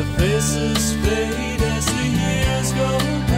Faces fade as the years go